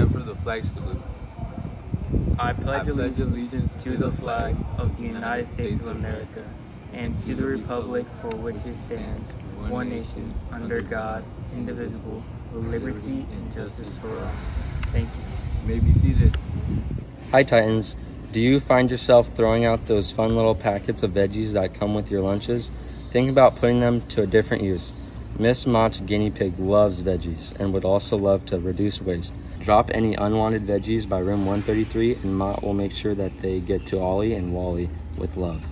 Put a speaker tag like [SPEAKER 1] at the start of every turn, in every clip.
[SPEAKER 1] stand for the flag salute.
[SPEAKER 2] I pledge allegiance to the flag of the United States of America and to the republic for which it stands, one nation, under God, indivisible, with liberty and justice for all. Thank you.
[SPEAKER 1] May be seated.
[SPEAKER 3] Hi Titans. Do you find yourself throwing out those fun little packets of veggies that come with your lunches? Think about putting them to a different use. Miss Mott's guinea pig loves veggies and would also love to reduce waste. Drop any unwanted veggies by room 133 and Mott will make sure that they get to Ollie and Wally with love.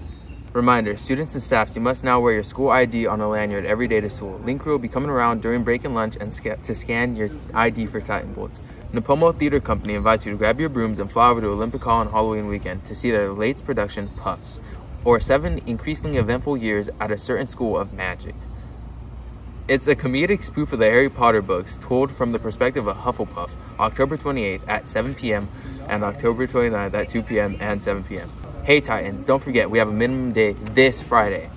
[SPEAKER 4] Reminder, students and staff, you must now wear your school ID on a lanyard every day to school. Link crew will be coming around during break and lunch and sca- to scan your ID for Titan Bolts. Nipomo Theater Company invites you to grab your brooms and fly over to Olympic Hall on Halloween weekend to see their latest production, Puffs, or seven increasingly eventful years at a certain school of magic. It's a comedic spoof of the Harry Potter books told from the perspective of Hufflepuff, October 28th at 7 p.m. and October 29th at 2 p.m. and 7 p.m. Hey Titans, don't forget we have a minimum day this Friday.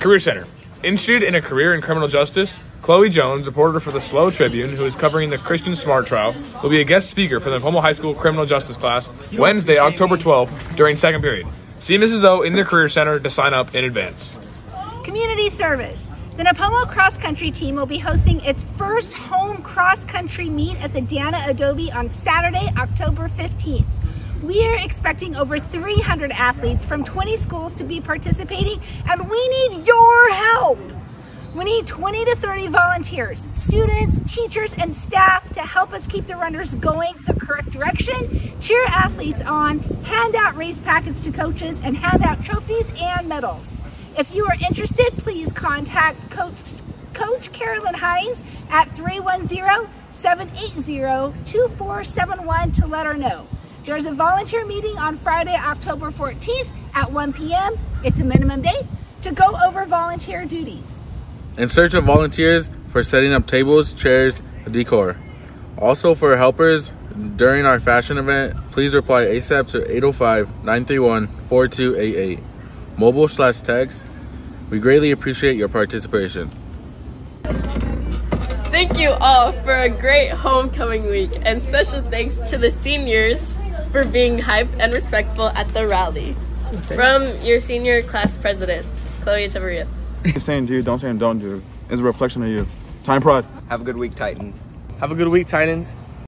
[SPEAKER 5] Career Center. Interested in a career in criminal justice? Chloe Jones, reporter for the SLO Tribune, who is covering the Kristin Smart trial, will be a guest speaker for the Nipomo High School criminal justice class Wednesday, October 12th during second period. See Mrs. O in the Career Center to sign up in advance.
[SPEAKER 6] Community service. The Nipomo cross country team will be hosting its first home cross country meet at the Dana Adobe on Saturday, October 15th. We are expecting over 300 athletes from 20 schools to be participating, and we need your help. We need 20 to 30 volunteers, students, teachers, and staff to help us keep the runners going the correct direction, cheer athletes on, hand out race packets to coaches, and hand out trophies and medals. If you are interested, please contact Coach, Coach Carolyn Hines at 310-780-2471 to let her know. There's a volunteer meeting on Friday, October 14th at 1 p.m. It's a minimum day to go over volunteer duties.
[SPEAKER 7] In search of volunteers for setting up tables, chairs, decor. Also for helpers during our fashion event, please reply ASAP to 805-931-4288. Mobile slash text. We greatly appreciate your participation.
[SPEAKER 8] Thank you all for a great homecoming week and special thanks to the seniors for being hype and respectful at the rally. From your senior class president, Chloe Echeverria.
[SPEAKER 9] saying do, don't say him don't do. It's a reflection of you. Time pride.
[SPEAKER 10] Have a good week, Titans.
[SPEAKER 11] Have a good week, Titans.